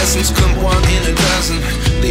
lessons come one in a dozen. The